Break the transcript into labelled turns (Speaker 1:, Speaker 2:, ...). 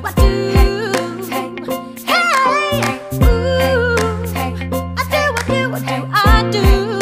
Speaker 1: do? I do?